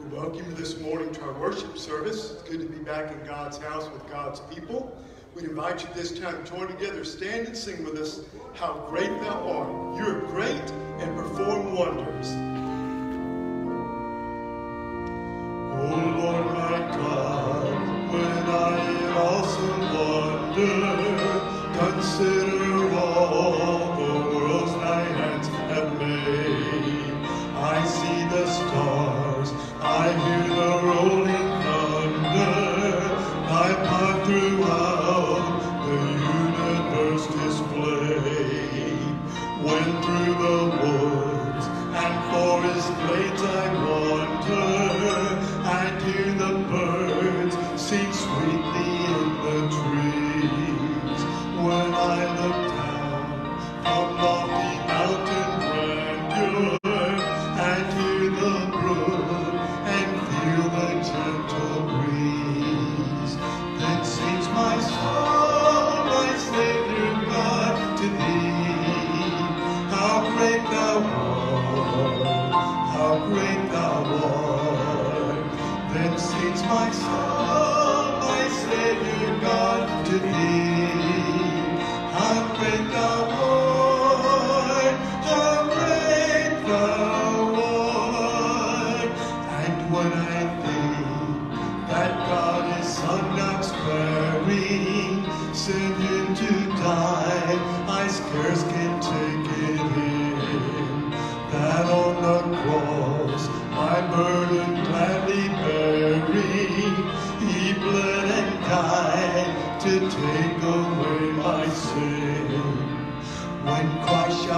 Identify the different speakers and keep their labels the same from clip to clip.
Speaker 1: We welcome you this morning to our worship service. It's good to be back in God's house with God's people. We invite you this time to join together, stand and sing with us, How Great Thou Art. You're great and perform wonders.
Speaker 2: Oh Lord my God, when I also wonder, consider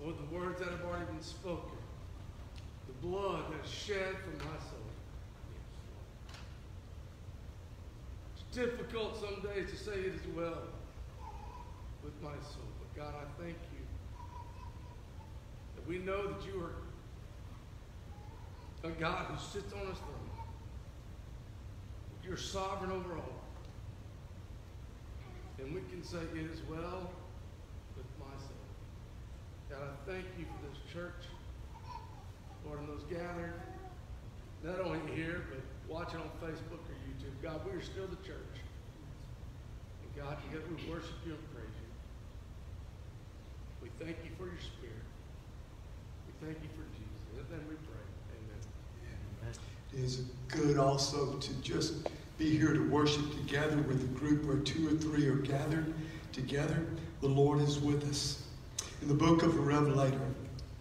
Speaker 2: Lord, the
Speaker 3: words that have already been spoken, the blood that is shed for my soul. It's difficult some days to say it as well with my soul. But God, I thank you that we know that you are a God who sits on his throne. You're sovereign over all. And we can say, It is well. God, I thank you for this church. Lord, and those gathered, not only here, but watching on Facebook or YouTube. God, we are still the church. And God, together we worship you and praise you. We thank you for your spirit. We thank you for Jesus. And then we pray. Amen.
Speaker 2: It is good also to just be here to worship together with a group where two or three are gathered together. The Lord is with us. In the book of Revelator,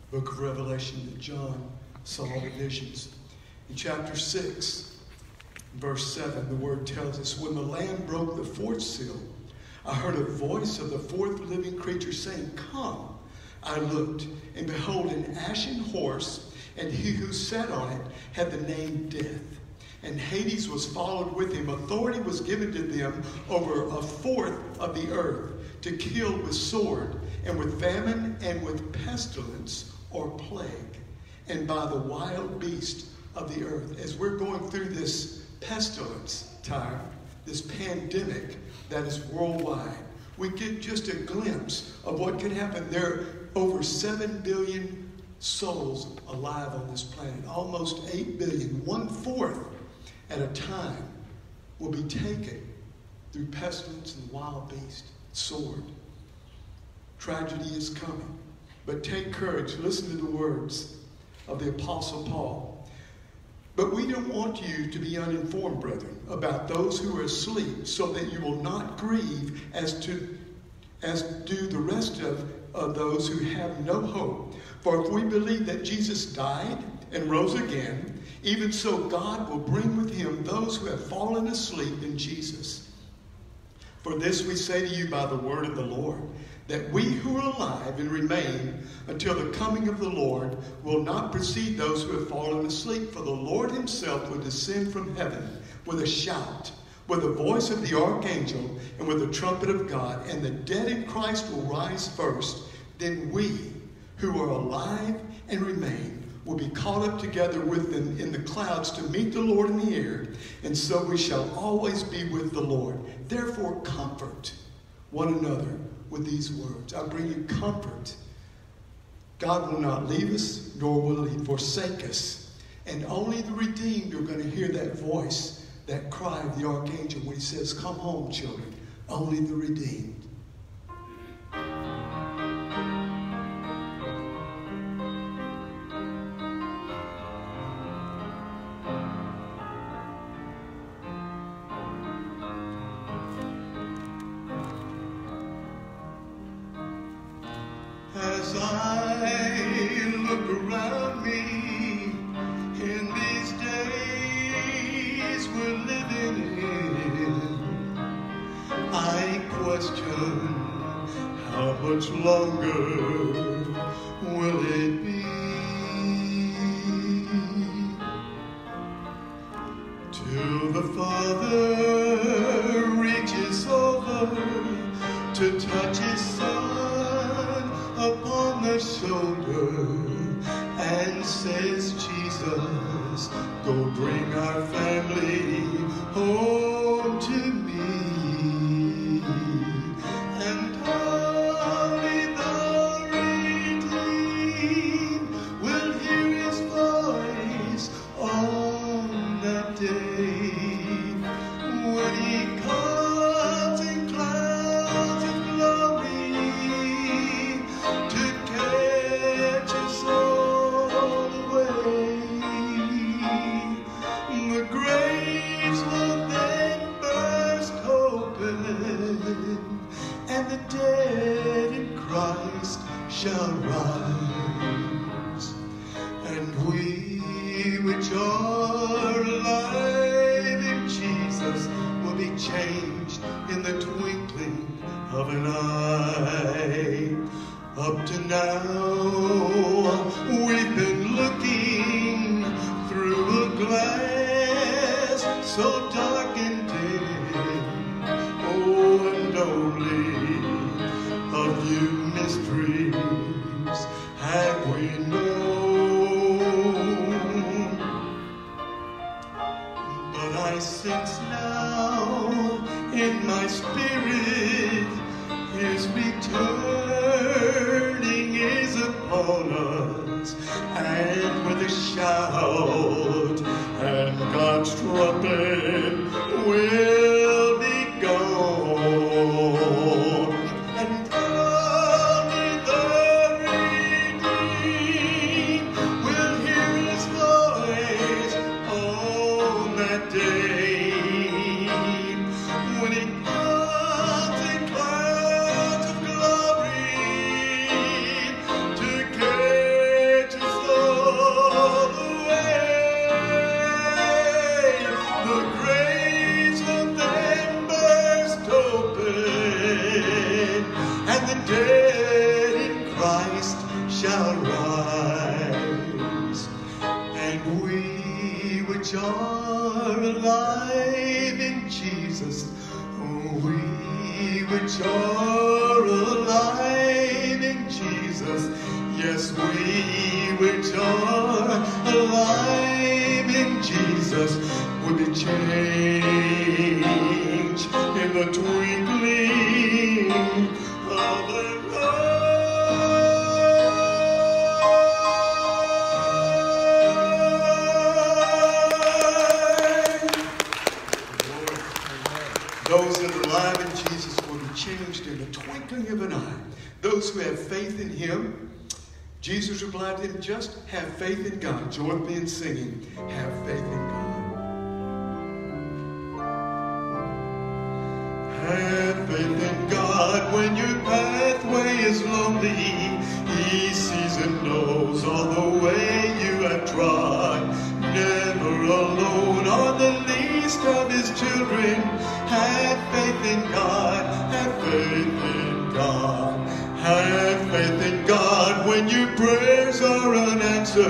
Speaker 2: book of Revelation that John saw the visions. In chapter 6, verse 7, the word tells us, When the Lamb broke the fourth seal, I heard a voice of the fourth living creature saying, Come. I looked, and behold, an ashen horse, and he who sat on it had the name Death. And Hades was followed with him. Authority was given to them over a fourth of the earth to kill with sword, and with famine, and with pestilence or plague, and by the wild beast of the earth. As we're going through this pestilence time, this pandemic that is worldwide, we get just a glimpse of what could happen. There are over 7 billion souls alive on this planet, almost 8 billion, one fourth at a time will be taken through pestilence and wild beast, sword. Tragedy is coming. But take courage. Listen to the words of the Apostle Paul. But we don't want you to be uninformed, brethren, about those who are asleep, so that you will not grieve as to as do the rest of, of those who have no hope. For if we believe that Jesus died and rose again, even so God will bring with him those who have fallen asleep in Jesus. For this we say to you by the word of the Lord that we who are alive and remain until the coming of the Lord will not precede those who have fallen asleep, for the Lord himself will descend from heaven with a shout, with the voice of the archangel, and with the trumpet of God, and the dead in Christ will rise first. Then we who are alive and remain will be caught up together with them in the clouds to meet the Lord in the air, and so we shall always be with the Lord. Therefore, comfort one another with these words. I bring you comfort. God will not leave us, nor will he forsake us. And only the redeemed are going to hear that voice, that cry of the archangel when he says, Come home, children. Only the redeemed.
Speaker 4: The Father reaches over to touch his son upon the shoulder and says, Jesus, go bring our family home
Speaker 2: Have faith in God. Join me in singing, Have faith in God. Have faith in God when you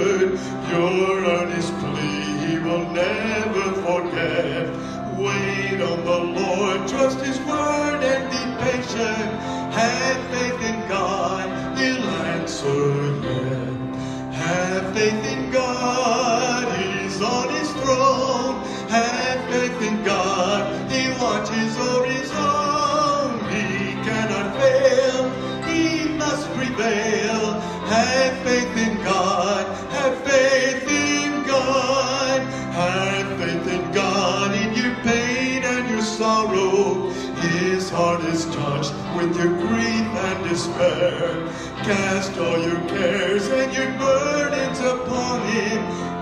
Speaker 2: your earnest plea he will never forget. Wait on the Lord, trust his word and be patient. Have faith in God, he'll answer yet. Have faith in despair. Cast all your cares and your burdens upon him.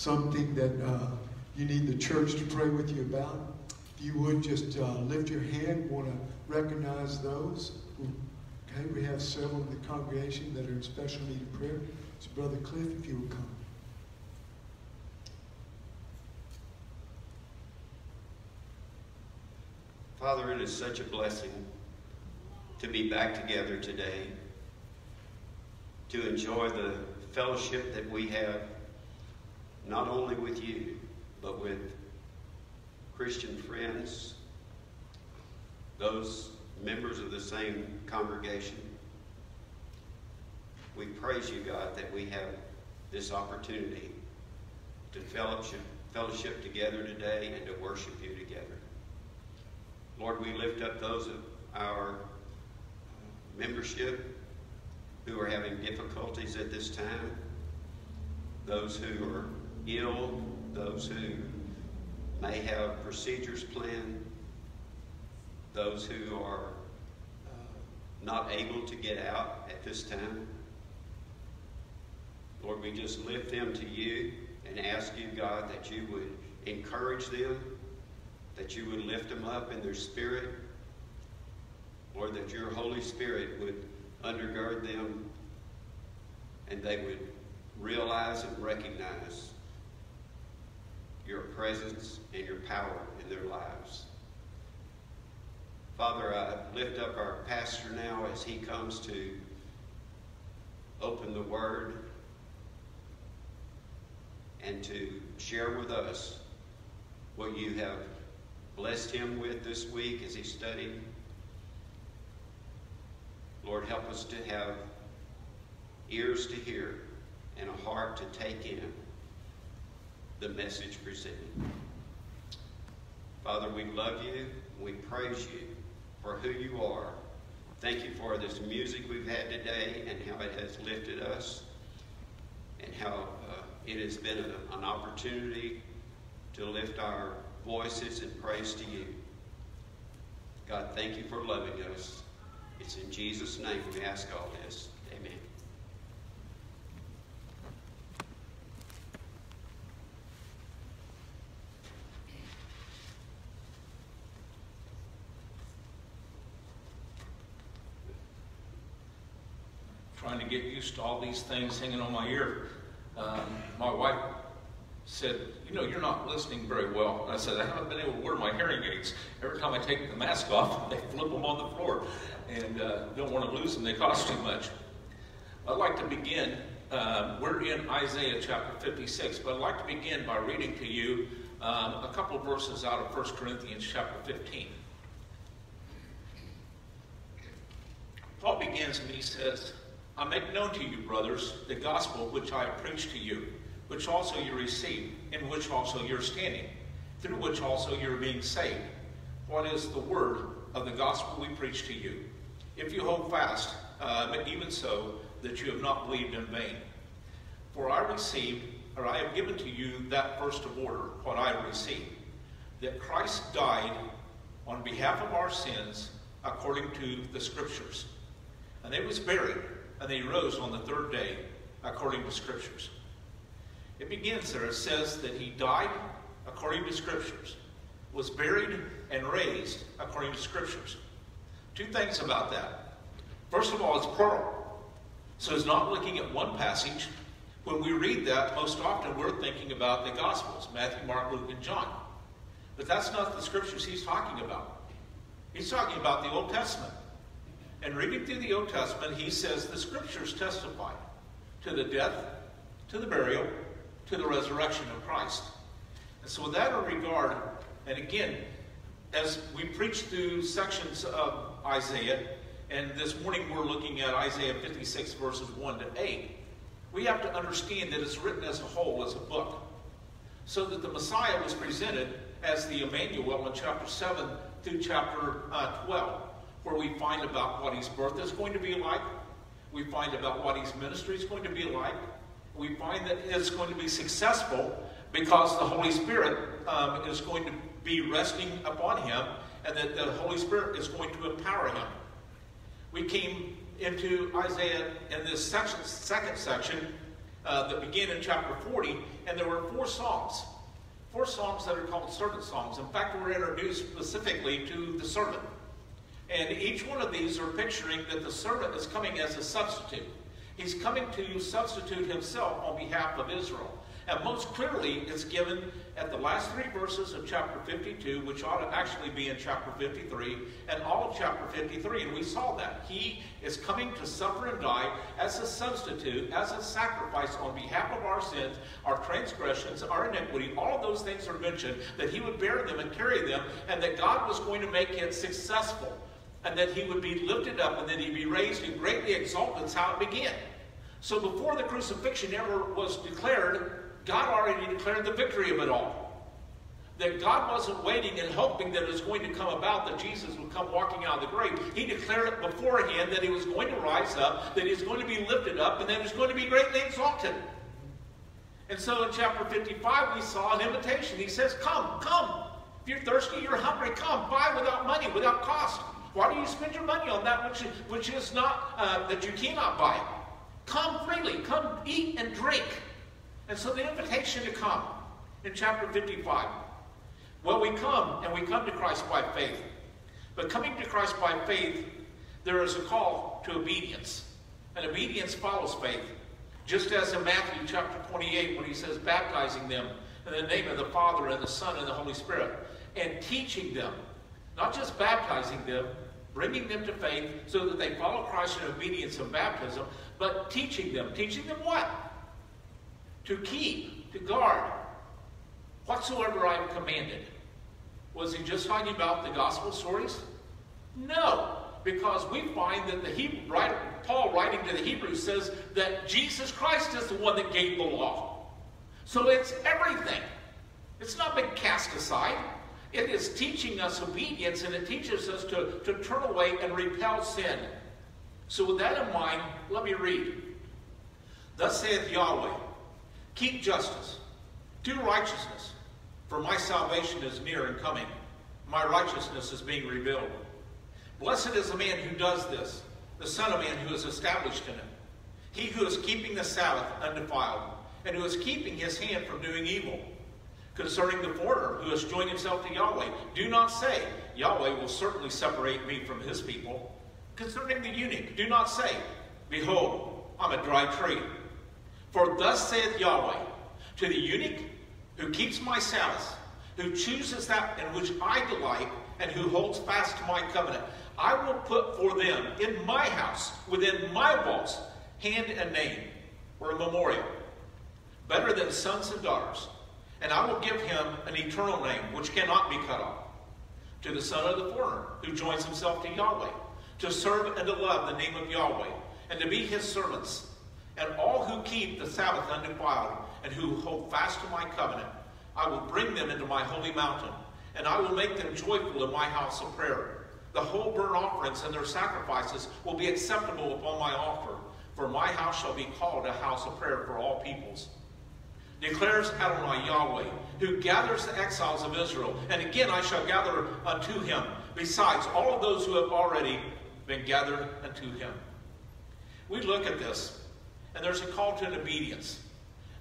Speaker 1: Something that uh, you need the church to pray with you about, if you would just uh, lift your hand, want to recognize those. Okay, we have several in the congregation that are in special need of prayer. So, Brother Cliff, if you would come.
Speaker 5: Father, it is such a blessing to be back together today, to enjoy the fellowship that we have, not only with you, but with Christian friends, those members of the same congregation. We praise you, God, that we have this opportunity to fellowship, fellowship together today and to worship you together. Lord, we lift up those of our membership who are having difficulties at this time, those who are ill, those who may have procedures planned, those who are uh, not able to get out at this time. Lord, we just lift them to you and ask you, God, that you would encourage them, that you would lift them up in their spirit, Lord, that your Holy Spirit would undergird them and they would realize and recognize your presence and your power in their lives. Father, I lift up our pastor now as he comes to open the Word and to share with us what you have blessed him with this week as he studied. Lord, help us to have ears to hear and a heart to take in the message presented. Father, we love you. We praise you for who you are. Thank you for this music we've had today and how it has lifted us and how uh, it has been a, an opportunity to lift our voices in praise to you. God, thank you for loving us. It's in Jesus' name we ask all this. Amen.
Speaker 6: Trying to get used to all these things hanging on my ear. Um, my wife said, You know, you're not listening very well. And I said, I haven't been able to wear my hearing aids. Every time I take the mask off, they flip them on the floor. And uh, don't want to lose them, they cost too much. I'd like to begin. Uh, we're in Isaiah chapter 56, but I'd like to begin by reading to you um, a couple verses out of 1 Corinthians chapter 15. Paul begins and he says, I make known to you, brothers, the gospel which I preached to you, which also you received, in which also you're standing, through which also you're being saved. What is the word of the gospel we preach to you? If you hold fast, uh, even so, that you have not believed in vain. For I received, or I have given to you that first of order, what I received, that Christ died on behalf of our sins according to the Scriptures. And he was buried, and he rose on the third day according to Scriptures. It begins there. It says that he died according to Scriptures, was buried and raised according to Scriptures. Two things about that. First of all, it's plural. So it's not looking at one passage. When we read that, most often we're thinking about the Gospels Matthew, Mark, Luke, and John. But that's not the scriptures he's talking about. He's talking about the Old Testament. And reading through the Old Testament, he says the scriptures testify to the death, to the burial, to the resurrection of Christ. And so, with that in regard, and again, as we preach through sections of Isaiah, and this morning we're looking at Isaiah 56, verses 1 to 8, we have to understand that it's written as a whole, as a book. So that the Messiah was presented as the Emmanuel in chapter 7 through chapter uh, 12, where we find about what his birth is going to be like, we find about what his ministry is going to be like, we find that it's going to be successful because the Holy Spirit um, is going to be resting upon him and that the Holy Spirit is going to empower him. We came into Isaiah in this section, second section uh, that began in chapter 40, and there were four songs. Four songs that are called servant songs. In fact, we're introduced specifically to the servant. And each one of these are picturing that the servant is coming as a substitute. He's coming to substitute himself on behalf of Israel. And most clearly, it's given at the last three verses of chapter 52, which ought to actually be in chapter 53, and all of chapter 53. And we saw that. He is coming to suffer and die as a substitute, as a sacrifice on behalf of our sins, our transgressions, our iniquity. All of those things are mentioned, that he would bear them and carry them, and that God was going to make it successful, and that he would be lifted up, and that he'd be raised and greatly exalted. That's how it began. So before the crucifixion ever was declared, God already declared the victory of it all. That God wasn't waiting and hoping that it was going to come about that Jesus would come walking out of the grave. He declared it beforehand that he was going to rise up, that he was going to be lifted up, and that he was going to be greatly exalted. And so in chapter 55, we saw an invitation. He says, Come, come. If you're thirsty, you're hungry, come. Buy without money, without cost. Why do you spend your money on that which, which is not, uh, that you cannot buy? Come freely. Come eat and drink. And so the invitation to come in chapter 55. Well, we come, and we come to Christ by faith. But coming to Christ by faith, there is a call to obedience. And obedience follows faith. Just as in Matthew chapter 28, when he says, baptizing them in the name of the Father and the Son and the Holy Spirit, and teaching them, not just baptizing them, bringing them to faith so that they follow Christ in obedience and baptism, but teaching them. Teaching them what? to keep, to guard whatsoever I have commanded. Was he just talking about the gospel stories? No, because we find that the Hebrew, writer, Paul writing to the Hebrews says that Jesus Christ is the one that gave the law. So it's everything. It's not been cast aside. It is teaching us obedience and it teaches us to, to turn away and repel sin. So with that in mind, let me read. Thus saith Yahweh, Keep justice. Do righteousness. For my salvation is near and coming. My righteousness is being revealed. Blessed is the man who does this, the Son of Man who is established in it. He who is keeping the Sabbath undefiled, and who is keeping his hand from doing evil. Concerning the foreigner who has joined himself to Yahweh, do not say, Yahweh will certainly separate me from his people. Concerning the eunuch, do not say, Behold, I'm a dry tree. For thus saith Yahweh, to the eunuch who keeps my Sabbath, who chooses that in which I delight, and who holds fast to my covenant, I will put for them in my house, within my walls, hand and name, or a memorial, better than sons and daughters. And I will give him an eternal name, which cannot be cut off. To the son of the foreigner, who joins himself to Yahweh, to serve and to love the name of Yahweh, and to be his servants, and all who keep the Sabbath undefiled, and who hold fast to my covenant, I will bring them into my holy mountain, and I will make them joyful in my house of prayer. The whole burnt offerings and their sacrifices will be acceptable upon my altar, for my house shall be called a house of prayer for all peoples. Declares Adonai Yahweh, who gathers the exiles of Israel, and again I shall gather unto him, besides all of those who have already been gathered unto him. We look at this and there's a call to obedience.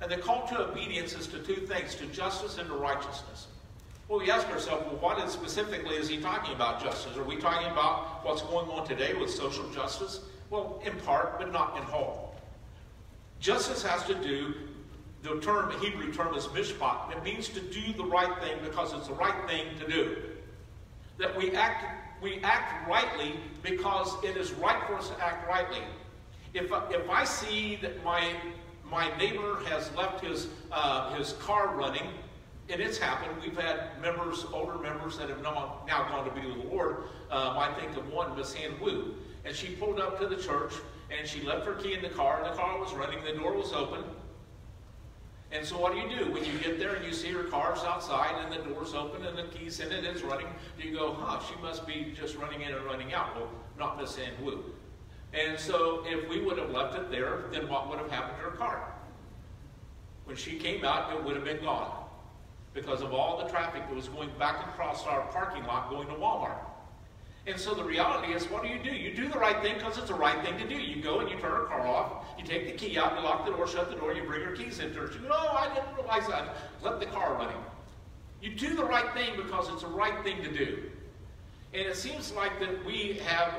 Speaker 6: And the call to obedience is to two things, to justice and to righteousness. Well, we ask ourselves, well, what is specifically is he talking about justice? Are we talking about what's going on today with social justice? Well, in part, but not in whole. Justice has to do, the term, the Hebrew term is mishpat. It means to do the right thing because it's the right thing to do. That we act, we act rightly because it is right for us to act rightly. If, if I see that my, my neighbor has left his, uh, his car running, and it's happened, we've had members, older members that have now, now gone to be with the Lord. Um, I think of one, Miss Han Wu. And she pulled up to the church and she left her key in the car and the car was running, the door was open. And so what do you do? When you get there and you see her car's outside and the door's open and the key's in it, and it's running, do you go, huh, she must be just running in and running out. Well, not Miss Ann Wu. And so if we would have left it there, then what would have happened to her car? When she came out, it would have been gone because of all the traffic that was going back across our parking lot going to Walmart. And so the reality is, what do you do? You do the right thing because it's the right thing to do. You go and you turn her car off, you take the key out, you lock the door, shut the door, you bring her keys into her. She goes, oh, I didn't realize that. Let the car running. You do the right thing because it's the right thing to do. And it seems like that we have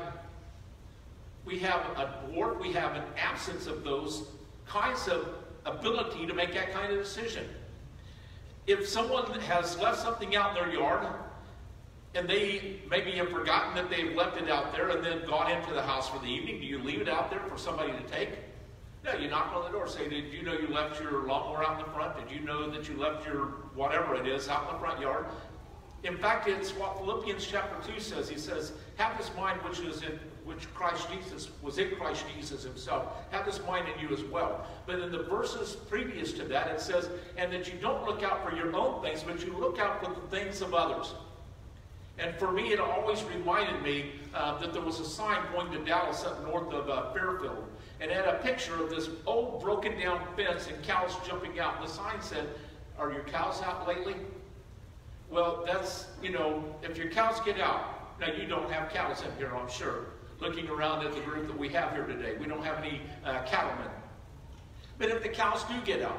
Speaker 6: we have a board, we have an absence of those kinds of ability to make that kind of decision. If someone has left something out in their yard and they maybe have forgotten that they've left it out there and then gone into the house for the evening, do you leave it out there for somebody to take? No, you knock on the door, say, did you know you left your lawnmower out in the front? Did you know that you left your whatever it is out in the front yard? In fact, it's what Philippians chapter 2 says. He says, have this mind which is in which Christ Jesus was in Christ Jesus himself. Have this mind in you as well. But in the verses previous to that, it says, and that you don't look out for your own things, but you look out for the things of others. And for me, it always reminded me uh, that there was a sign going to Dallas up north of uh, Fairfield. And it had a picture of this old broken down fence and cows jumping out. And the sign said, Are your cows out lately? Well, that's, you know, if your cows get out, now you don't have cows in here, I'm sure. Looking around at the group that we have here today, we don't have any uh, cattlemen. But if the cows do get out,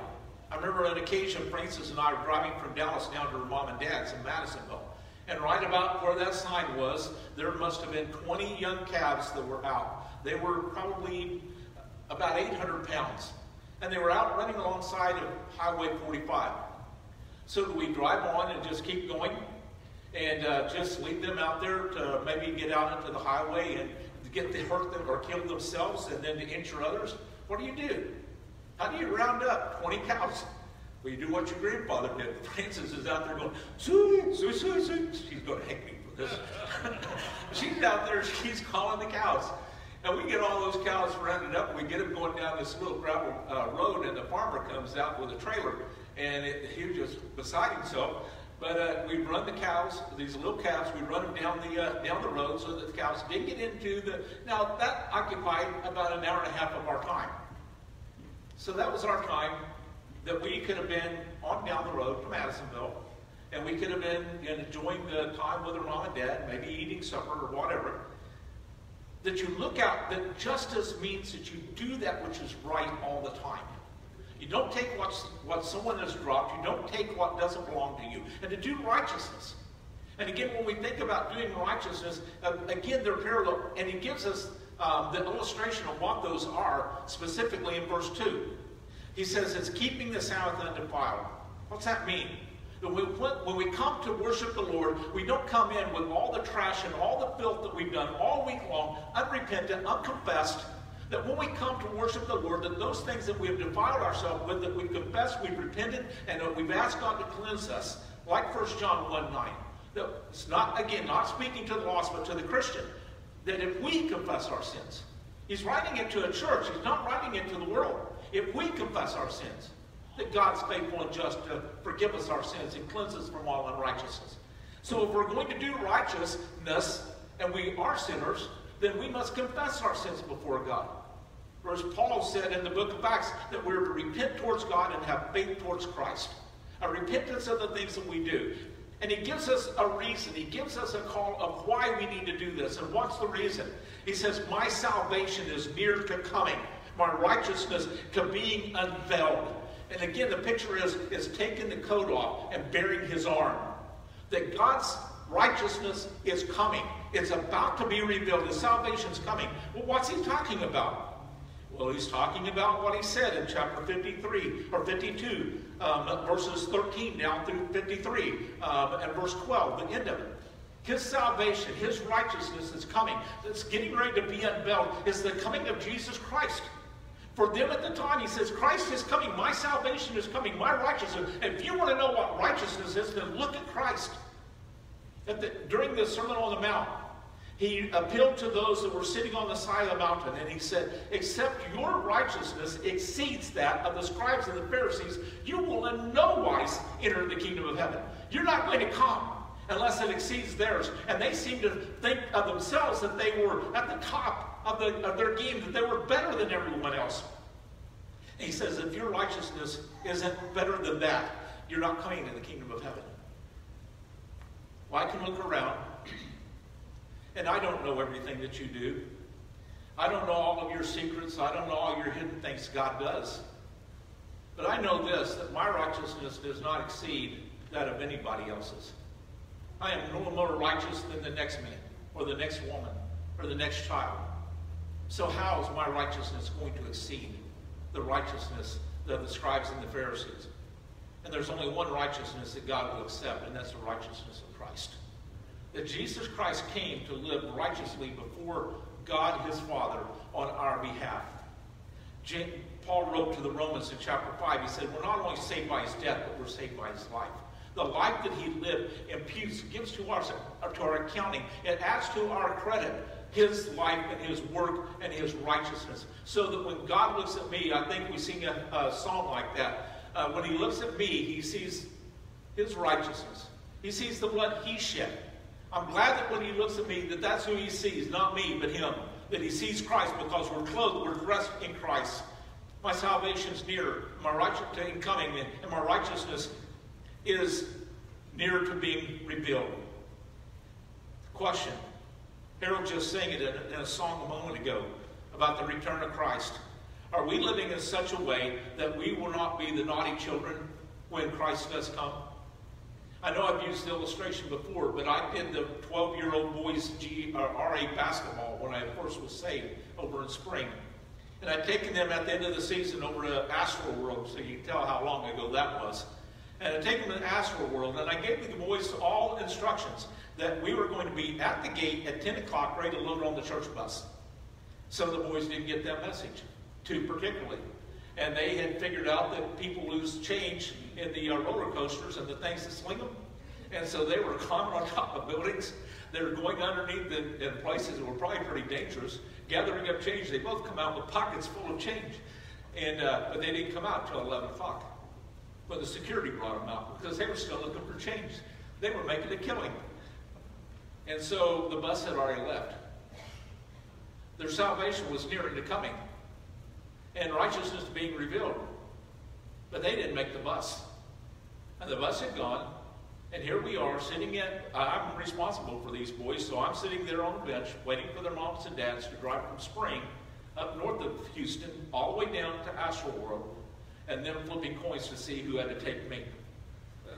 Speaker 6: I remember an occasion Francis and I were driving from Dallas down to her mom and dad's in Madisonville. And right about where that sign was, there must have been 20 young calves that were out. They were probably about 800 pounds. And they were out running alongside of Highway 45. So do we drive on and just keep going and uh, just leave them out there to maybe get out into the highway and get hurt them or kill themselves and then to injure others? What do you do? How do you round up 20 cows? Well, you do what your grandfather did. Francis is out there going, soo, soo, soo, soo. She's going to hate me for this. she's out there, she's calling the cows. And we get all those cows rounded up, we get them going down this little gravel uh, road, and the farmer comes out with a trailer, and it, he was just beside himself. But uh, we run the cows, these little calves, we run them down the uh, down the road so that the cows didn't get into the. Now that occupied about an hour and a half of our time. So that was our time that we could have been on down the road to Madisonville, and we could have been enjoying the time with our mom and dad, maybe eating supper or whatever. That you look out, that justice means that you do that which is right all the time. You don't take what's, what someone has dropped. You don't take what doesn't belong to you. And to do righteousness. And again, when we think about doing righteousness, uh, again, they're parallel. And he gives us um, the illustration of what those are, specifically in verse 2. He says it's keeping the Sabbath undefiled. What's that mean? When we, when we come to worship the Lord, we don't come in with all the trash and all the filth that we've done all week long, unrepentant, unconfessed. That when we come to worship the Lord, that those things that we have defiled ourselves with, that we've confessed, we've repented, and that we've asked God to cleanse us, like 1 John 1 9. That it's not, again, not speaking to the lost, but to the Christian. That if we confess our sins, he's writing it to a church, he's not writing it to the world. If we confess our sins, that God's faithful and just to forgive us our sins and cleanse us from all unrighteousness. So if we're going to do righteousness, and we are sinners, then we must confess our sins before God. Or as Paul said in the book of Acts, that we're to repent towards God and have faith towards Christ. A repentance of the things that we do. And he gives us a reason. He gives us a call of why we need to do this. And what's the reason? He says, My salvation is near to coming. My righteousness to being unveiled. And again, the picture is, is taking the coat off and bearing his arm. That God's righteousness is coming. It's about to be revealed. His salvation's coming. Well, what's he talking about? Well, he's talking about what he said in chapter 53 or 52, um, verses 13 down through 53, um, and verse 12, the end of it. His salvation, his righteousness is coming. It's getting ready to be unveiled. Is the coming of Jesus Christ. For them at the time, he says, Christ is coming. My salvation is coming. My righteousness. If you want to know what righteousness is, then look at Christ. At the, during the Sermon on the Mount, he appealed to those that were sitting on the side of the mountain and he said, Except your righteousness exceeds that of the scribes and the Pharisees, you will in no wise enter the kingdom of heaven. You're not going to come unless it exceeds theirs. And they seem to think of themselves that they were at the top of, the, of their game, that they were better than everyone else. And he says, If your righteousness isn't better than that, you're not coming into the kingdom of heaven. Well, I can look around and I don't know everything that you do. I don't know all of your secrets. I don't know all your hidden things God does. But I know this, that my righteousness does not exceed that of anybody else's. I am no more righteous than the next man, or the next woman, or the next child. So how is my righteousness going to exceed the righteousness of the scribes and the Pharisees? And there's only one righteousness that God will accept, and that's the righteousness of Christ that Jesus Christ came to live righteously before God his Father on our behalf. Paul wrote to the Romans in chapter 5, he said, We're not only saved by his death, but we're saved by his life. The life that he lived imputes, gives to our, to our accounting, it adds to our credit his life and his work and his righteousness. So that when God looks at me, I think we sing a, a song like that. Uh, when he looks at me, he sees his righteousness. He sees the blood he shed. I'm glad that when he looks at me, that that's who he sees, not me, but him. That he sees Christ because we're clothed, we're dressed in Christ. My salvation's near, my righteousness coming, and my righteousness is near to being revealed. Question. Harold just sang it in, in a song a moment ago about the return of Christ. Are we living in such a way that we will not be the naughty children when Christ does come? I know I've used the illustration before, but I did the 12-year-old boys G, uh, RA basketball when I first was saved over in spring. And I'd taken them at the end of the season over to Astro World, so you can tell how long ago that was. And I'd taken them to the Astro World, and I gave the boys all instructions that we were going to be at the gate at 10 o'clock ready to load on the church bus. Some of the boys didn't get that message, two particularly. And they had figured out that people lose change in the uh, roller coasters and the things that swing them. And so they were climbing on top of buildings. They were going underneath in, in places that were probably pretty dangerous, gathering up change. They both come out with pockets full of change. And, uh, but they didn't come out until 11 o'clock. But the security brought them out because they were still looking for change. They were making a killing. And so the bus had already left. Their salvation was nearing to coming and righteousness being revealed. But they didn't make the bus. And the bus had gone, and here we are sitting in. I'm responsible for these boys, so I'm sitting there on the bench waiting for their moms and dads to drive from Spring up north of Houston all the way down to Astro World and then flipping coins to see who had to take me.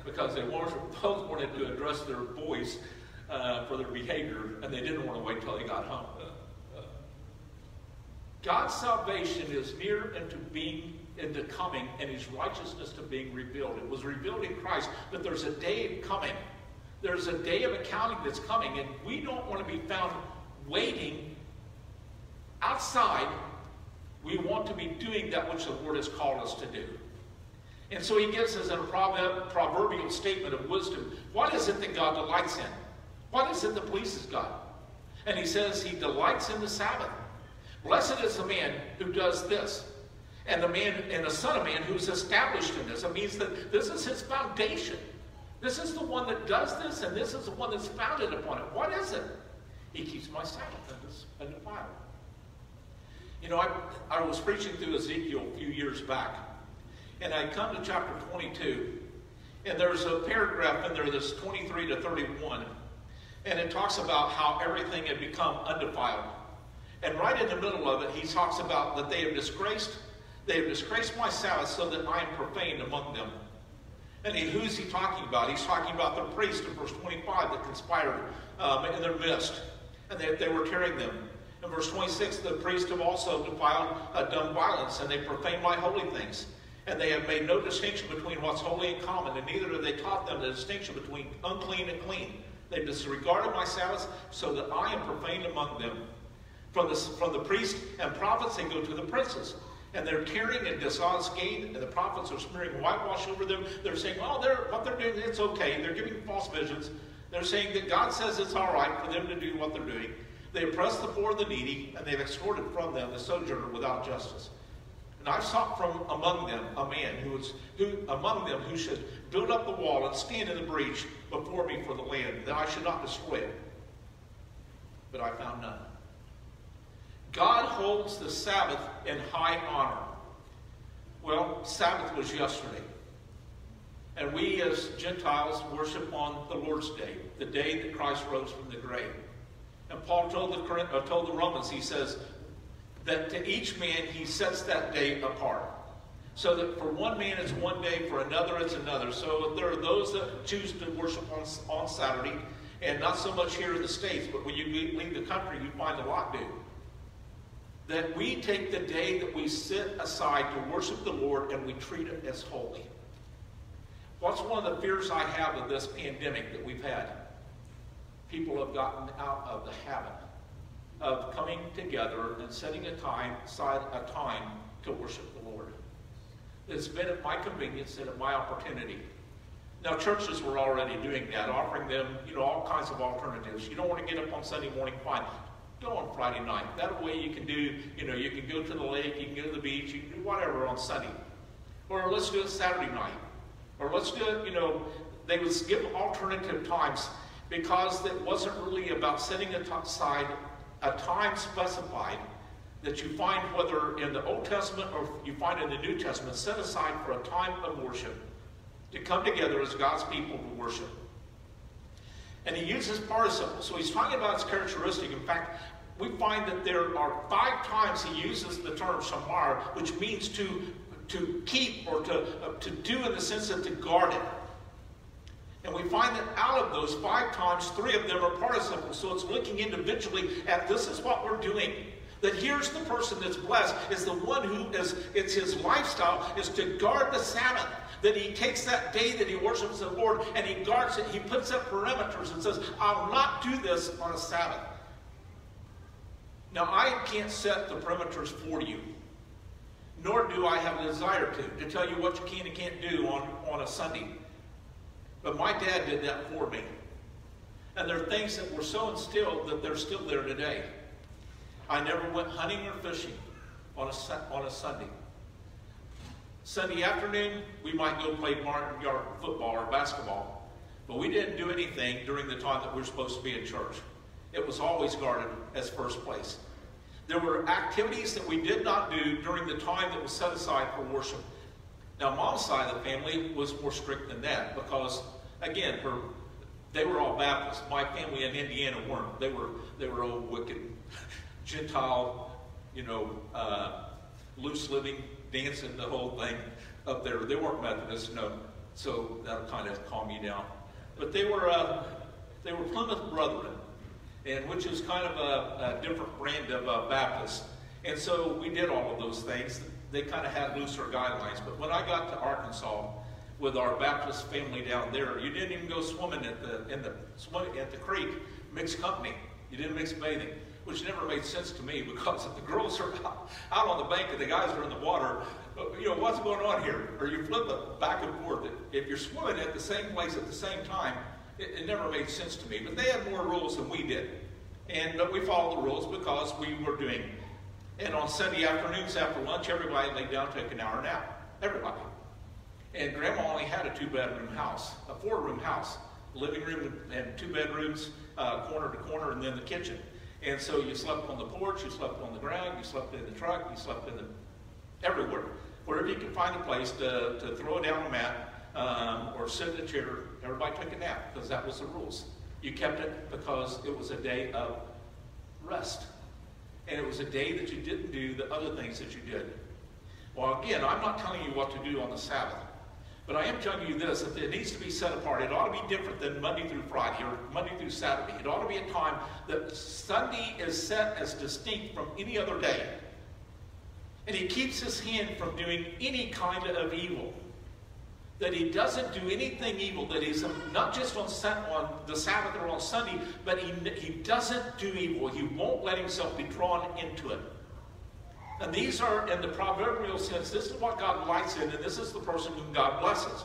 Speaker 6: Because they both wanted to address their boys uh, for their behavior, and they didn't want to wait until they got home. God's salvation is near into being into coming and his righteousness to being revealed. It was revealed in Christ, but there's a day coming. There's a day of accounting that's coming, and we don't want to be found waiting outside. We want to be doing that which the Lord has called us to do. And so he gives us a proverbial statement of wisdom. What is it that God delights in? What is it that pleases God? And he says he delights in the Sabbath. Blessed is the man who does this. And the man and the son of man who's established in this. It means that this is his foundation. This is the one that does this, and this is the one that's founded upon it. What is it? He keeps my Sabbath and defiled. You know, I, I was preaching through Ezekiel a few years back, and I come to chapter 22, and there's a paragraph in there that's 23 to 31, and it talks about how everything had become undefiled. And right in the middle of it, he talks about that they have disgraced, they have disgraced my Sabbath so that I am profaned among them. And he, who's he talking about? He's talking about the priest in verse 25 that conspired um, in their midst, and they, they were tearing them. In verse 26, the priests have also defiled, uh, done violence, and they profane my holy things. And they have made no distinction between what's holy and common, and neither have they taught them the distinction between unclean and clean. They've disregarded my Sabbaths so that I am profaned among them. From the, from the priests and prophets, they go to the princes. And they're tearing and dishonest gain, and the prophets are smearing whitewash over them. They're saying, oh, they're, what they're doing, it's okay. They're giving false visions. They're saying that God says it's all right for them to do what they're doing. They oppress the poor and the needy, and they've extorted from them the sojourner without justice. And I've sought from among them a man who is who among them who should build up the wall and stand in the breach before me for the land, that I should not destroy it. But I found none. God holds the Sabbath in high honor. Well, Sabbath was yesterday. And we as Gentiles worship on the Lord's Day, the day that Christ rose from the grave. And Paul told the, uh, told the Romans, he says, that to each man he sets that day apart. So that for one man it's one day, for another it's another. So there are those that choose to worship on, on Saturday, and not so much here in the States, but when you leave the country, you find a lot do. That we take the day that we sit aside to worship the Lord and we treat it as holy. What's one of the fears I have of this pandemic that we've had? People have gotten out of the habit of coming together and setting a time aside a time to worship the Lord. It's been at my convenience and at my opportunity. Now, churches were already doing that, offering them, you know, all kinds of alternatives. You don't want to get up on Sunday morning, fine. Go on Friday night. That way you can do, you know, you can go to the lake, you can go to the beach, you can do whatever on Sunday. Or let's do it Saturday night. Or let's do it, you know, they would give alternative times because it wasn't really about setting aside a time specified that you find whether in the Old Testament or you find in the New Testament set aside for a time of worship to come together as God's people to worship. And he uses participles. So he's talking about its characteristic. In fact, we find that there are five times he uses the term shamar, which means to, to keep or to, uh, to do in the sense of to guard it. And we find that out of those five times, three of them are participles. So it's looking individually at this is what we're doing. That here's the person that's blessed is the one who is, it's his lifestyle is to guard the Sabbath. That he takes that day that he worships the Lord and he guards it. He puts up perimeters and says, I'll not do this on a Sabbath. Now, I can't set the perimeters for you, nor do I have a desire to, to tell you what you can and can't do on, on a Sunday. But my dad did that for me. And there are things that were so instilled that they're still there today. I never went hunting or fishing on a, on a Sunday. Sunday afternoon, we might go play Martin Yard football or basketball. But we didn't do anything during the time that we were supposed to be in church. It was always guarded as first place. There were activities that we did not do during the time that was set aside for worship. Now, mom's side of the family was more strict than that because, again, her, they were all Baptists. My family in Indiana weren't. They were they were old wicked, Gentile, you know, uh, loose living, dancing, the whole thing up there. They weren't Methodists, no. So that'll kind of calm you down. But they were uh, they were Plymouth Brethren, and which is kind of a, a different brand of uh, Baptist. And so we did all of those things they kind of had looser guidelines. But when I got to Arkansas with our Baptist family down there, you didn't even go swimming at the in the at the creek, mixed company. You didn't mix bathing, which never made sense to me because if the girls are out, out on the bank and the guys are in the water, you know what's going on here? Or you flip it back and forth. If you're swimming at the same place at the same time, it, it never made sense to me. But they had more rules than we did, and but we followed the rules because we were doing and on Sunday afternoons after lunch, everybody laid down, took an hour nap. Everybody. And Grandma only had a two-bedroom house, a four-room house, living room and two bedrooms, uh, corner to corner, and then the kitchen. And so you slept on the porch, you slept on the ground, you slept in the truck, you slept in the everywhere. Wherever you could find a place to, to throw down a mat um, or sit in a chair, everybody took a nap because that was the rules. You kept it because it was a day of rest and it was a day that you didn't do the other things that you did. Well, again, I'm not telling you what to do on the Sabbath, but I am telling you this, that it needs to be set apart. It ought to be different than Monday through Friday or Monday through Saturday. It ought to be a time that Sunday is set as distinct from any other day. And he keeps his hand from doing any kind of evil that he doesn't do anything evil, that he's not just on, on the Sabbath or on Sunday, but he, he doesn't do evil. He won't let himself be drawn into it. And these are, in the proverbial sense, this is what God likes in, and this is the person whom God blesses.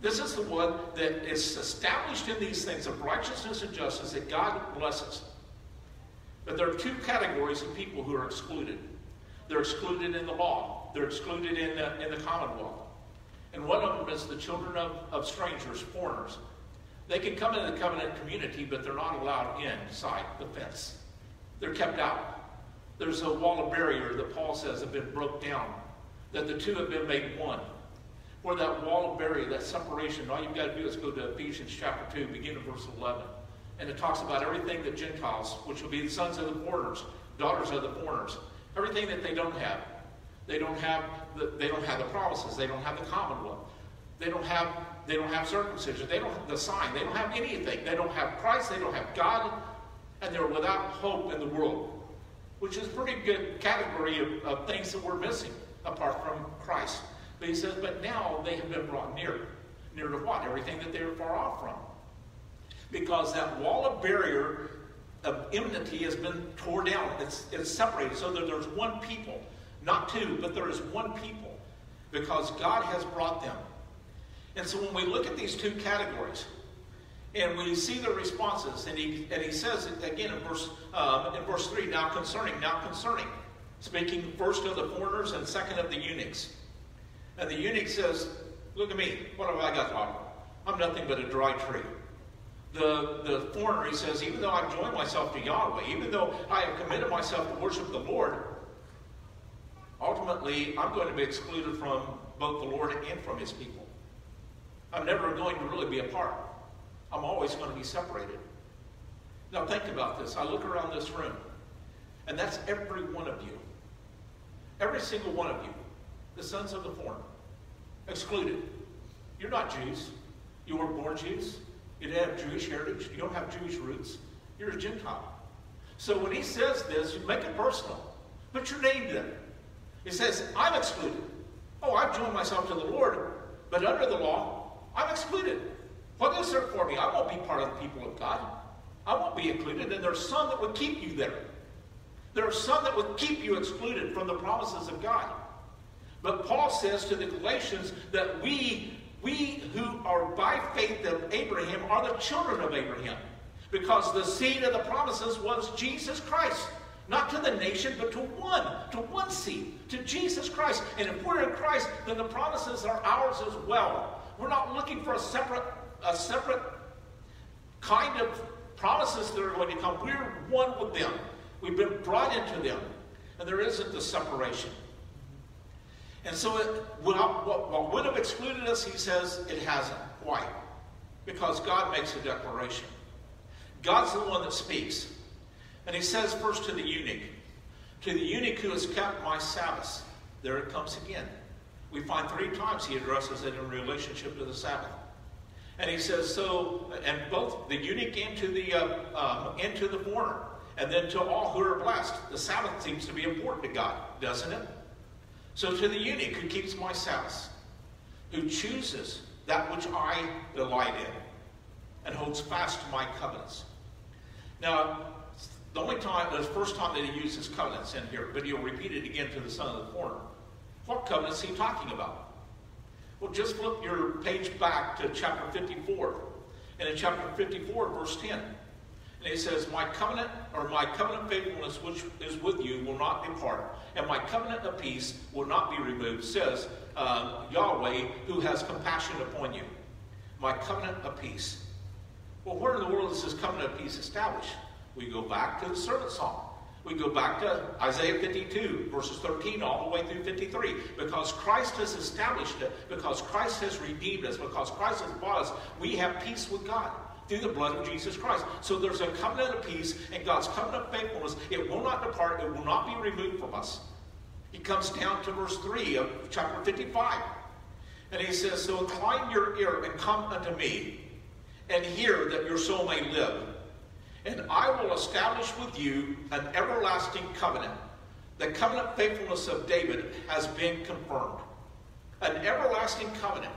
Speaker 6: This is the one that is established in these things of righteousness and justice that God blesses. But there are two categories of people who are excluded. They're excluded in the law. They're excluded in the, in the commonwealth. And one of them is the children of, of strangers, foreigners. They can come into the covenant community, but they're not allowed inside the fence. They're kept out. There's a wall of barrier that Paul says have been broke down, that the two have been made one. Where that wall of barrier, that separation, all you've got to do is go to Ephesians chapter 2, begin in verse 11. And it talks about everything that Gentiles, which will be the sons of the foreigners, daughters of the foreigners, everything that they don't have. They don't have the, they don't have the promises. They don't have the commonwealth. They don't have they don't have circumcision. They don't have the sign. They don't have anything. They don't have Christ. They don't have God, and they're without hope in the world, which is a pretty good category of, of things that we're missing apart from Christ. But he says, but now they have been brought near. Near to what? Everything that they were far off from. Because that wall of barrier of enmity has been torn down. It's, it's separated so that there's one people. Not two, but there is one people. Because God has brought them. And so when we look at these two categories, and we see the responses, and he, and he says again in verse, um, in verse 3, now concerning, now concerning, speaking first of the foreigners and second of the eunuchs. And the eunuch says, look at me, what have I got to offer? I'm nothing but a dry tree. The, the foreigner, he says, even though I've joined myself to Yahweh, even though I have committed myself to worship the Lord, ultimately I'm going to be excluded from both the Lord and from his people. I'm never going to really be a part. I'm always going to be separated. Now think about this. I look around this room, and that's every one of you. Every single one of you. The sons of the foreign. Excluded. You're not Jews. You weren't born Jews. You didn't have Jewish heritage. You don't have Jewish roots. You're a Gentile. So when he says this, you make it personal. Put your name there. He says, I'm excluded. Oh, I've joined myself to the Lord, but under the law, I'm excluded. What is there for me? I won't be part of the people of God. I won't be included, and there's some that would keep you there. There are some that would keep you excluded from the promises of God. But Paul says to the Galatians that we, we who are by faith of Abraham are the children of Abraham. Because the seed of the promises was Jesus Christ. Not to the nation, but to one, to one seed, to Jesus Christ. And if we're in Christ, then the promises are ours as well. We're not looking for a separate, a separate kind of promises that are going to come. We're one with them. We've been brought into them. And there isn't the separation. And so it, what, what would have excluded us, he says, it hasn't. Why? Because God makes a declaration. God's the one that speaks. And he says first to the eunuch, to the eunuch who has kept my Sabbath. There it comes again. We find three times he addresses it in relationship to the Sabbath. And he says, so, and both the eunuch and to the, uh, um, and to the foreigner, and then to all who are blessed. The Sabbath seems to be important to God, doesn't it? So to the eunuch who keeps my Sabbath, who chooses that which I delight in, and holds fast to my covenants. Now, the only time, the first time that he uses covenants in here, but he'll repeat it again to the son of the foreigner. What covenants is he talking about? Well, just flip your page back to chapter 54. And in chapter 54, verse 10, and he says, My covenant, or my covenant faithfulness which is with you will not depart, and my covenant of peace will not be removed, says uh, Yahweh, who has compassion upon you. My covenant of peace. Well, where in the world is this covenant of peace established? We go back to the servant song. We go back to Isaiah 52, verses 13 all the way through 53. Because Christ has established it, because Christ has redeemed us, because Christ has bought us, we have peace with God through the blood of Jesus Christ. So there's a covenant of peace and God's covenant of faithfulness. It will not depart, it will not be removed from us. He comes down to verse 3 of chapter 55. And he says, So incline your ear and come unto me, and hear that your soul may live. And I will establish with you an everlasting covenant. The covenant faithfulness of David has been confirmed. An everlasting covenant.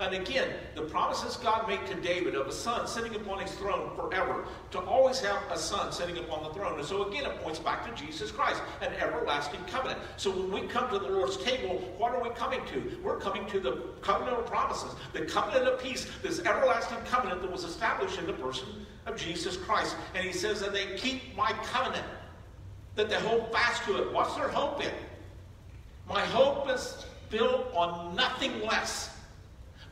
Speaker 6: And again, the promises God made to David of a son sitting upon his throne forever, to always have a son sitting upon the throne. And so again, it points back to Jesus Christ, an everlasting covenant. So when we come to the Lord's table, what are we coming to? We're coming to the covenant of promises, the covenant of peace, this everlasting covenant that was established in the person of Jesus Christ. And he says that they keep my covenant. that they hold fast to it. What's their hope in? My hope is built on nothing less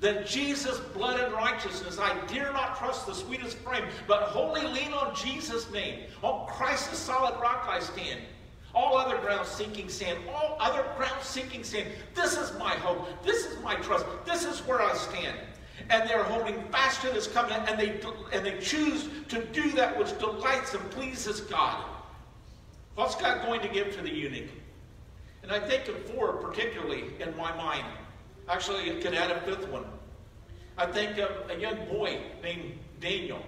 Speaker 6: than Jesus' blood and righteousness. I dare not trust the sweetest frame, but wholly lean on Jesus' name. On Christ's solid rock I stand. All other ground sinking sand, all other ground sinking sand. This is my hope. This is my trust. This is where I stand. And they're holding fast to this covenant, and they and they choose to do that which delights and pleases God. What's God going to give to the eunuch? And I think of four particularly in my mind. Actually, I could add a fifth one. I think of a young boy named Daniel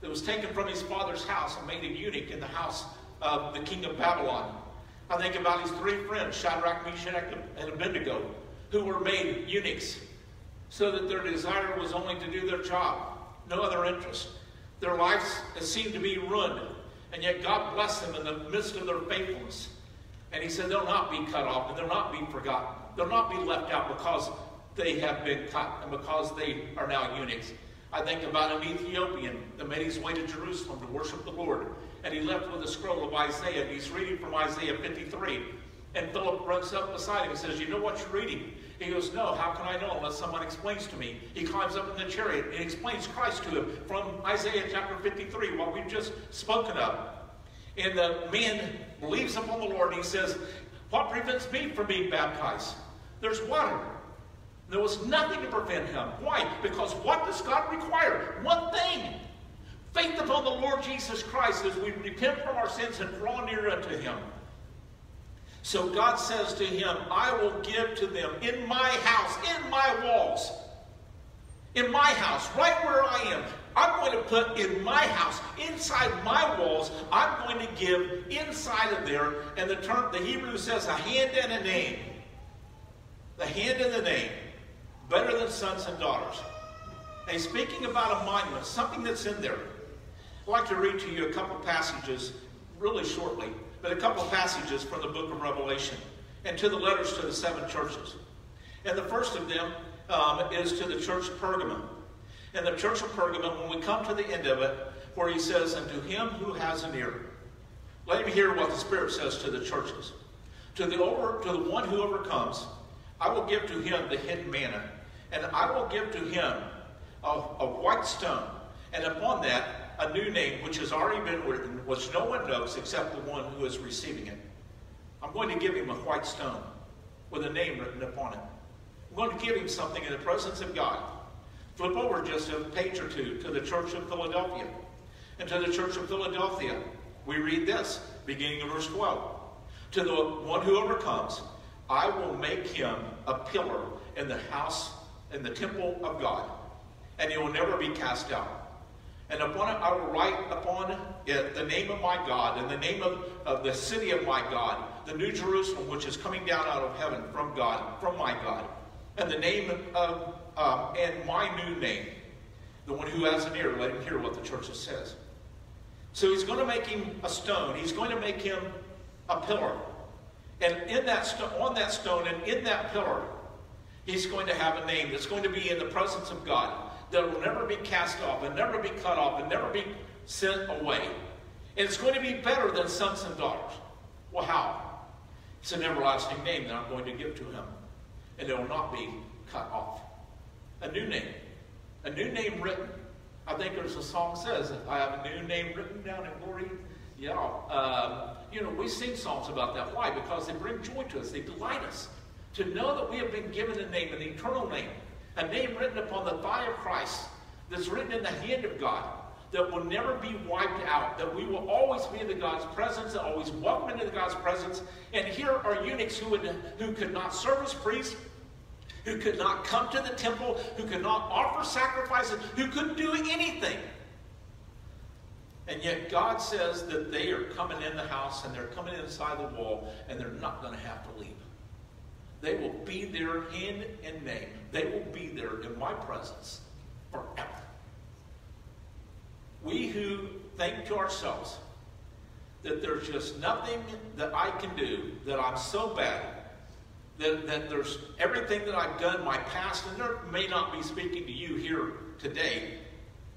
Speaker 6: that was taken from his father's house and made a eunuch in the house of the king of Babylon. I think about his three friends, Shadrach, Meshach, and Abednego, who were made eunuchs so that their desire was only to do their job, no other interest. Their lives seemed to be ruined, and yet God blessed them in the midst of their faithfulness. And he said they'll not be cut off and they'll not be forgotten. They'll not be left out because they have been cut and because they are now eunuchs. I think about an Ethiopian that made his way to Jerusalem to worship the Lord. And he left with a scroll of Isaiah. And he's reading from Isaiah 53. And Philip runs up beside him and says, You know what you're reading? He goes, No, how can I know unless someone explains to me? He climbs up in the chariot and explains Christ to him from Isaiah chapter 53, what we've just spoken of. And the man believes upon the Lord and he says, What prevents me from being baptized? There's water. There was nothing to prevent him. Why? Because what does God require? One thing. Faith upon the Lord Jesus Christ as we repent from our sins and draw near unto him. So God says to him, I will give to them in my house, in my walls, in my house, right where I am. I'm going to put in my house, inside my walls, I'm going to give inside of there, and the term, the Hebrew says a hand and a name. The hand and the name. Better than sons and daughters. And speaking about a monument, something that's in there. I'd like to read to you a couple passages really shortly but a couple passages from the book of Revelation and to the letters to the seven churches. And the first of them um, is to the church of Pergamum. And the church of Pergamum, when we come to the end of it, where he says, And to him who has an ear, let him hear what the Spirit says to the churches. To the, over, to the one who overcomes, I will give to him the hidden manna, and I will give to him a, a white stone, and upon that a new name which has already been written, which no one knows except the one who is receiving it. I'm going to give him a white stone with a name written upon it. I'm going to give him something in the presence of God. Flip over just a page or two to the Church of Philadelphia. And to the Church of Philadelphia, we read this, beginning of verse 12. To the one who overcomes, I will make him a pillar in the house, in the temple of God, and he will never be cast out and upon it I will write upon it the name of my God and the name of, of the city of my God, the New Jerusalem, which is coming down out of heaven from God, from my God, and the name of, uh, and my new name. The one who has an ear, let him hear what the church says. So he's going to make him a stone. He's going to make him a pillar. And in that on that stone and in that pillar, he's going to have a name that's going to be in the presence of God that will never be cast off and never be cut off and never be sent away. And it's going to be better than sons and daughters. Well, how? It's an everlasting name that I'm going to give to him. And it will not be cut off. A new name. A new name written. I think there's a song says, I have a new name written down in glory. Yeah. Um, you know, we sing songs about that. Why? Because they bring joy to us. They delight us. To know that we have been given a name, an eternal name a name written upon the thigh of Christ that's written in the hand of God that will never be wiped out, that we will always be in the God's presence, and always welcome into the God's presence. And here are eunuchs who, would, who could not serve as priests, who could not come to the temple, who could not offer sacrifices, who couldn't do anything. And yet God says that they are coming in the house and they're coming inside the wall and they're not going to have to leave. They will be there hand and name. They will be there in my presence forever. We who think to ourselves that there's just nothing that I can do, that I'm so bad, that, that there's everything that I've done my past, and there may not be speaking to you here today,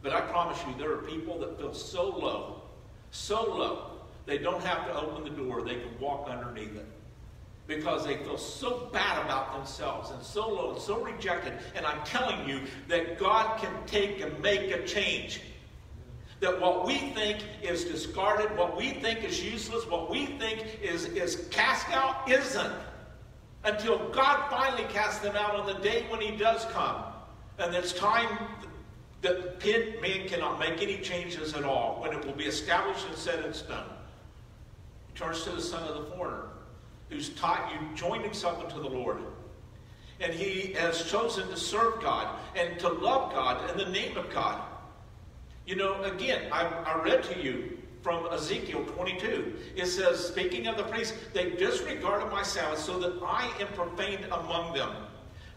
Speaker 6: but I promise you there are people that feel so low, so low, They don't have to open the door, they can walk underneath it. Because they feel so bad about themselves and so low and so rejected. And I'm telling you that God can take and make a change. That what we think is discarded, what we think is useless, what we think is, is cast out isn't. Until God finally casts them out on the day when He does come. And it's time that man cannot make any changes at all, when it will be established and set in stone. He turns to the son of the foreigner, who's taught you joined himself into the Lord. And he has chosen to serve God and to love God in the name of God. You know, again, I, I read to you from Ezekiel 22. It says, speaking of the priests, they disregarded my Sabbath so that I am profaned among them.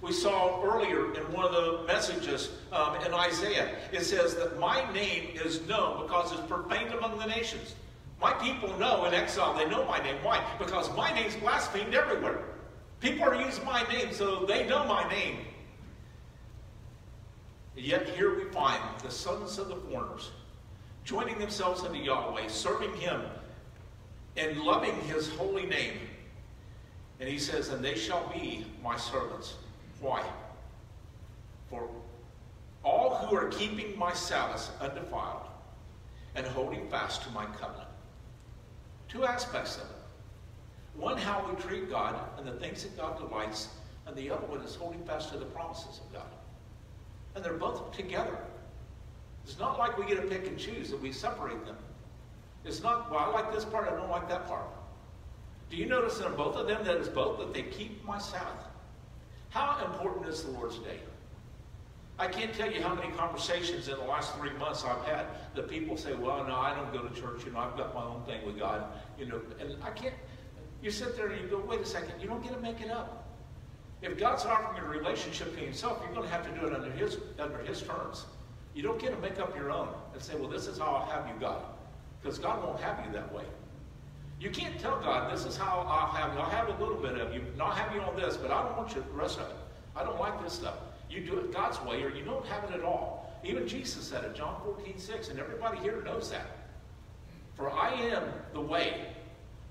Speaker 6: We saw earlier in one of the messages um, in Isaiah, it says that my name is known because it's profaned among the nations. My people know in exile, they know my name. Why? Because my name's blasphemed everywhere. People are using my name, so they know my name. Yet here we find the sons of the foreigners joining themselves unto Yahweh, serving Him, and loving His holy name. And He says, And they shall be my servants. Why? For all who are keeping my Sabbaths undefiled and holding fast to my covenant. Two aspects of it. One, how we treat God and the things that God delights, and the other one is holding fast to the promises of God. And they're both together. It's not like we get to pick and choose, that we separate them. It's not, well, I like this part, I don't like that part. Do you notice in both of them that it's both that they keep my Sabbath? How important is the Lord's Day? I can't tell you how many conversations in the last three months I've had that people say, well, no, I don't go to church, you know, I've got my own thing with God, you know, and I can't, you sit there and you go, wait a second, you don't get to make it up. If God's offering a relationship to himself, you're going to have to do it under his, under his terms. You don't get to make up your own and say, well, this is how I'll have you, God. Because God won't have you that way. You can't tell God, this is how I'll have you. I'll have a little bit of you, and I'll have you on this, but I don't want you the rest of it. I don't like this stuff. You do it God's way, or you don't have it at all. Even Jesus said it, John 14, 6, and everybody here knows that. For I am the way,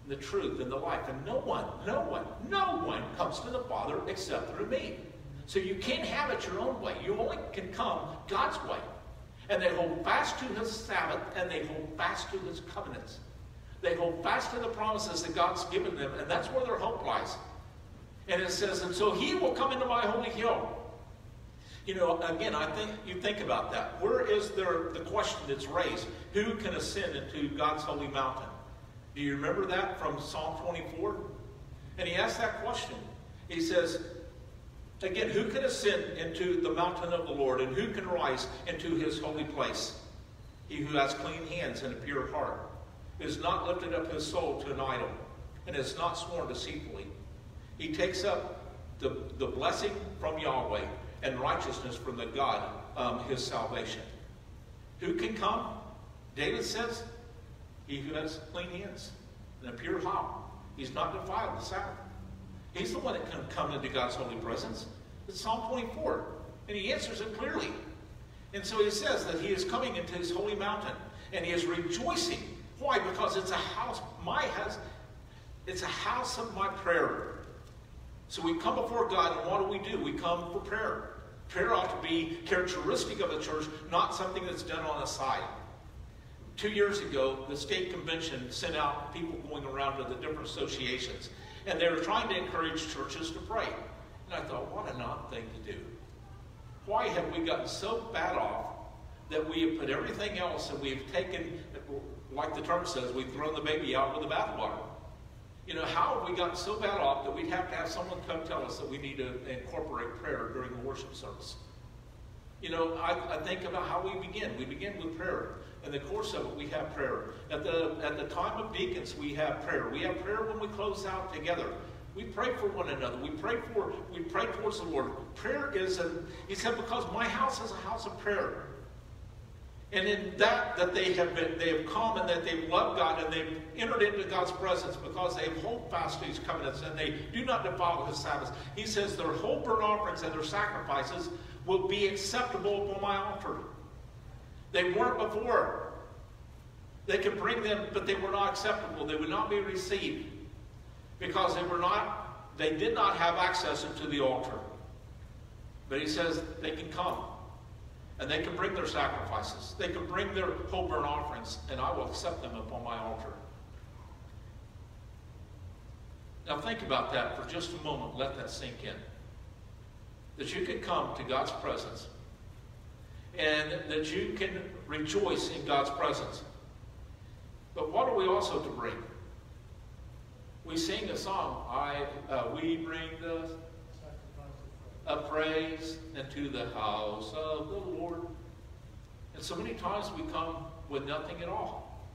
Speaker 6: the truth and the life. And no one, no one, no one comes to the Father except through me. So you can't have it your own way. You only can come God's way. And they hold fast to his Sabbath and they hold fast to his covenants. They hold fast to the promises that God's given them, and that's where their hope lies. And it says, and so he will come into my holy hill. You know, again, I think you think about that. Where is there the question that's raised? Who can ascend into God's holy mountain? Do you remember that from Psalm 24? And he asked that question. He says, again, who can ascend into the mountain of the Lord and who can rise into his holy place? He who has clean hands and a pure heart, who has not lifted up his soul to an idol, and has not sworn deceitfully. He takes up the, the blessing from Yahweh and righteousness from the God, um, his salvation. Who can come? David says, he who has clean hands and a pure heart. He's not defiled the Sabbath. He's the one that can come into God's holy presence. It's Psalm 24. And he answers it clearly. And so he says that he is coming into his holy mountain. And he is rejoicing. Why? Because it's a house, my house, it's a house of my prayer. So we come before God, and what do we do? We come for prayer. Prayer ought to be characteristic of a church, not something that's done on the side. Two years ago, the state convention sent out people going around to the different associations, and they were trying to encourage churches to pray. And I thought, what an odd thing to do. Why have we gotten so bad off that we have put everything else and we've taken, like the term says, we've thrown the baby out with the bathwater? You know, how have we gotten so bad off that we'd have to have someone come tell us that we need to incorporate prayer during the worship service? You know, I, I think about how we begin. We begin with prayer. In the course of it, we have prayer. At the, at the time of deacons, we have prayer. We have prayer when we close out together. We pray for one another. We pray for, we pray towards the Lord. Prayer is, a, he said, because my house is a house of prayer. And in that, that they have been, they have come and that they've loved God and they've entered into God's presence because they hold fast to His covenants and they do not defile His Sabbaths. He says their whole burnt offerings and their sacrifices will be acceptable upon my altar. They weren't before. They could bring them, but they were not acceptable. They would not be received because they were not, they did not have access to the altar. But he says they can come and they can bring their sacrifices. They can bring their whole burnt offerings, and I will accept them upon my altar. Now think about that for just a moment. Let that sink in. That you can come to God's presence and that you can rejoice in God's presence. But what are we also to bring? We sing a song, I, uh, we bring the a praise into the house of the Lord. And so many times we come with nothing at all.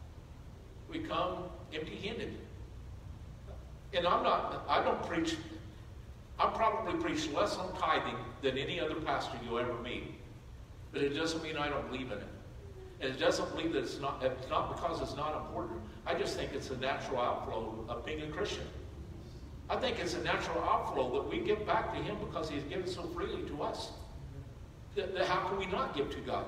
Speaker 6: We come empty-handed. And I'm not, I don't preach, I probably preach less on tithing than any other pastor you'll ever meet. But it doesn't mean I don't believe in it. And it doesn't mean that it's not, it's not because it's not important. I just think it's a natural outflow of being a Christian. I think it's a natural outflow that we give back to Him because He's given so freely to us. That, that how can we not give to God?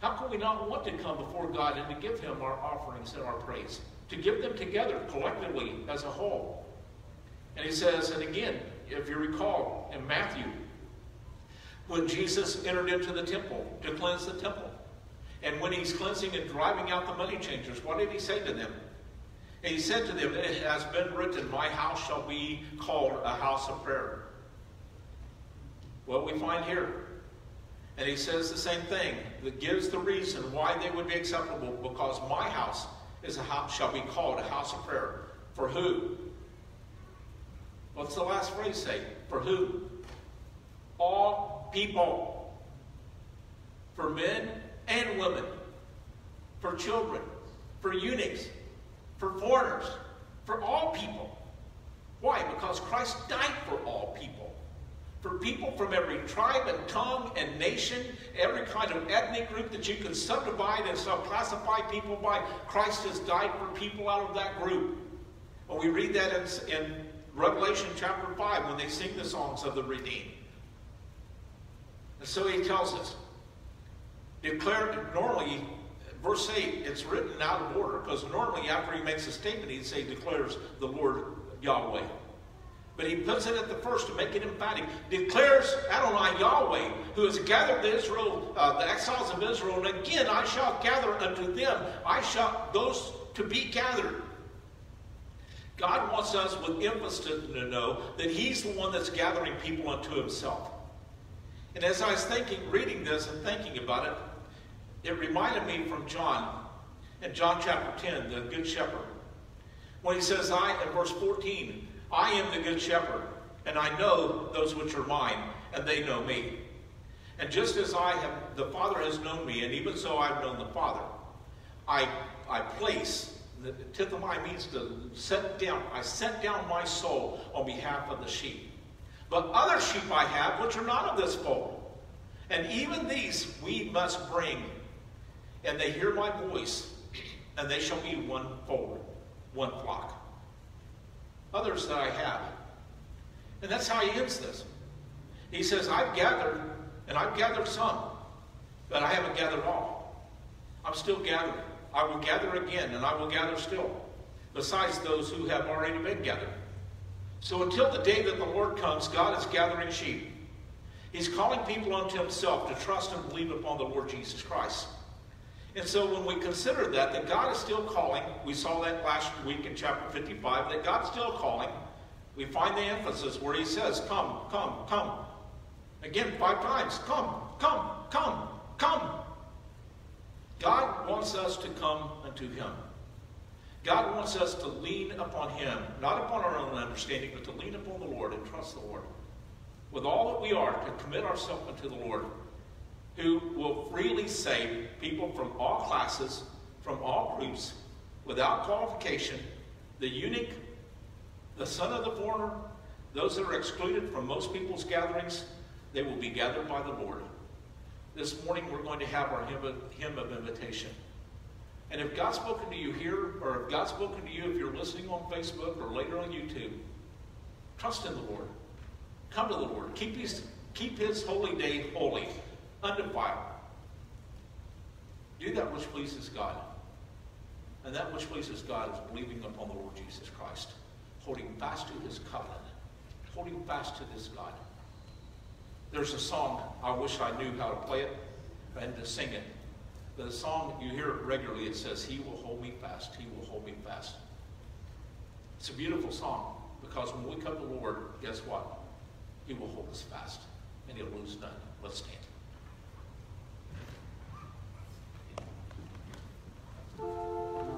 Speaker 6: How can we not want to come before God and to give Him our offerings and our praise? To give them together collectively as a whole. And He says, and again, if you recall in Matthew, when Jesus entered into the temple to cleanse the temple, and when He's cleansing and driving out the money changers, what did He say to them? And he said to them, It has been written, My house shall be called a house of prayer. What we find here. And he says the same thing, that gives the reason why they would be acceptable, because my house is a house, shall be called a house of prayer. For who? What's the last phrase say? For who? All people. For men and women. For children. For eunuchs for foreigners, for all people. Why? Because Christ died for all people. For people from every tribe and tongue and nation, every kind of ethnic group that you can subdivide and classify people by, Christ has died for people out of that group. Well, we read that in, in Revelation chapter 5 when they sing the songs of the redeemed. And so he tells us, declare, normally verse 8, it's written out of order because normally after he makes a statement, he'd say, declares the Lord Yahweh. But he puts it at the first to make it emphatic. Declares Adonai Yahweh, who has gathered the Israel, uh, the exiles of Israel, and again I shall gather unto them. I shall those to be gathered. God wants us with emphasis to know that He's the one that's gathering people unto Himself. And as I was thinking, reading this and thinking about it, it reminded me from John, in John chapter 10, the Good Shepherd. When he says, I, in verse 14, I am the Good Shepherd, and I know those which are mine, and they know me. And just as I have, the Father has known me, and even so I've known the Father, I, I place, the tithemi means to set down, I set down my soul on behalf of the sheep. But other sheep I have, which are not of this fold. And even these we must bring and they hear my voice, and they shall be one fold, one flock. Others that I have. And that's how he ends this. He says, I've gathered, and I've gathered some, but I haven't gathered all. I'm still gathering. I will gather again, and I will gather still, besides those who have already been gathered. So until the day that the Lord comes, God is gathering sheep. He's calling people unto himself to trust and believe upon the Lord Jesus Christ. And so when we consider that, that God is still calling, we saw that last week in chapter 55, that God's still calling, we find the emphasis where he says, come, come, come. Again, five times, come, come, come, come. God wants us to come unto him. God wants us to lean upon him, not upon our own understanding, but to lean upon the Lord and trust the Lord. With all that we are, to commit ourselves unto the Lord who will freely save people from all classes, from all groups, without qualification, the eunuch, the son of the foreigner, those that are excluded from most people's gatherings, they will be gathered by the Lord. This morning we're going to have our hymn of, hymn of invitation. And if God's spoken to you here, or if God's spoken to you if you're listening on Facebook or later on YouTube, trust in the Lord. Come to the Lord. Keep His, keep his holy day holy, undefiled. Do that which pleases God. And that which pleases God is believing upon the Lord Jesus Christ, holding fast to his covenant, holding fast to this God. There's a song, I wish I knew how to play it and to sing it the song, you hear it regularly, it says, He will hold me fast, He will hold me fast. It's a beautiful song because when we come to the Lord, guess what? He will hold us fast and He'll lose none. Let's stand.
Speaker 2: Thank you.